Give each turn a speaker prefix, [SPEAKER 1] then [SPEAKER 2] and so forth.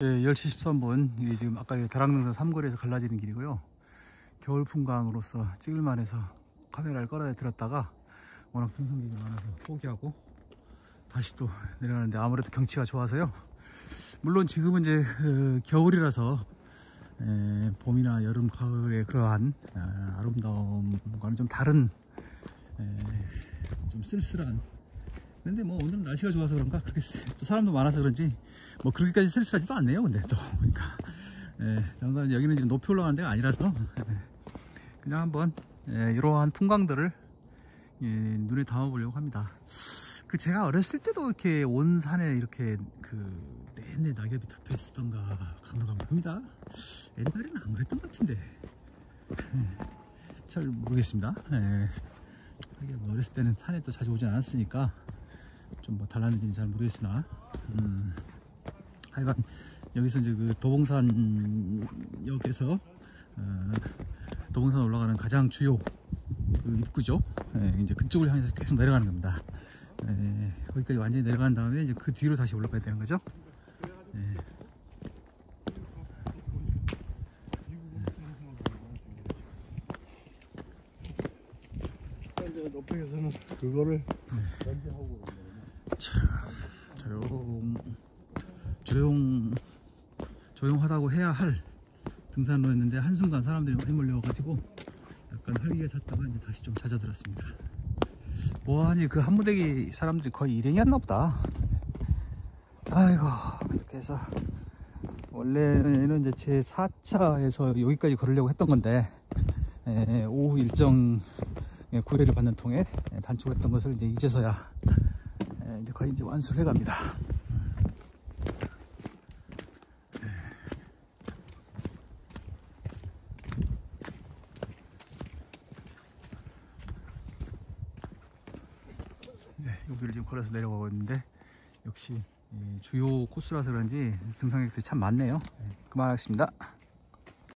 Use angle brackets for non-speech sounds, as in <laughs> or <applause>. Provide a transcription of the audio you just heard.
[SPEAKER 1] 네, 10시 13분 이게 지금 아까 다락능선 삼거리에서 갈라지는 길이고요. 겨울 풍광으로서 찍을만 해서 카메라를 끌어 들었다가 워낙 등산객이 많아서 포기하고 다시 또 내려가는데 아무래도 경치가 좋아서요. 물론 지금은 이제 그 겨울이라서 에, 봄이나 여름 가을의 그러한 아, 아름다움과는 좀 다른 에, 좀 쓸쓸한 근데 뭐 오늘은 날씨가 좋아서 그런가? 그렇게 쓰- 또 사람도 많아서 그런지 뭐 그렇게까지 쓸쓸하지도 않네요 근데 또. <laughs> 그러니까. 예, 정말 여기는 지금 높이 올라가는 데가 아니라서. 예, 그냥 한번 예, 이러한 풍광들을 예, 눈에 담아 보려고 합니다. 그 제가 어렸을 때도 이렇게 온 산에 이렇게 그 내내 낙엽이 덮여 있었던가 가물가물합니다. 옛날에는 안 그랬던 것 같은데. 예, 잘 모르겠습니다. 예. 하긴 뭐 어렸을 때는 산에 또 자주 오진 않았으니까 좀 뭐 달랐는지는 잘 모르겠으나 음, 하여간 여기서 이제 그 도봉산역에서 어, 도봉산 올라가는 가장 주요 그 입구죠. 예, 이제 그쪽을 향해서 계속 내려가는 겁니다. 예, 거기까지 완전히 내려간 다음에 이제 그 뒤로 다시 올라가야 되는 거죠. 예.
[SPEAKER 2] 높이에서는 그거를 연주하고
[SPEAKER 1] 자, 조용, 조용, 조용하다고 해야 할 등산로였는데 한순간 사람들이 많이 몰려와가지고 약간 활기가 찼다가 이제 다시 좀 잦아들었습니다. 뭐하니 그 한무대기 사람들이 거의 일행이었나 보다. 아이고 이렇게 해서 원래는 이제 제 4차에서 여기까지 걸으려고 했던 건데 에, 오후 일정 예, 구애를 받는 통에 예, 단축을 했던 것을 이제 이제서야 예, 이제 거의 이제 완수를 해갑니다. 네, 여기를 지금 걸어서 내려가고 있는데 역시 이 주요 코스라서 그런지 등산객들이 참 많네요. 네, 그만하겠습니다.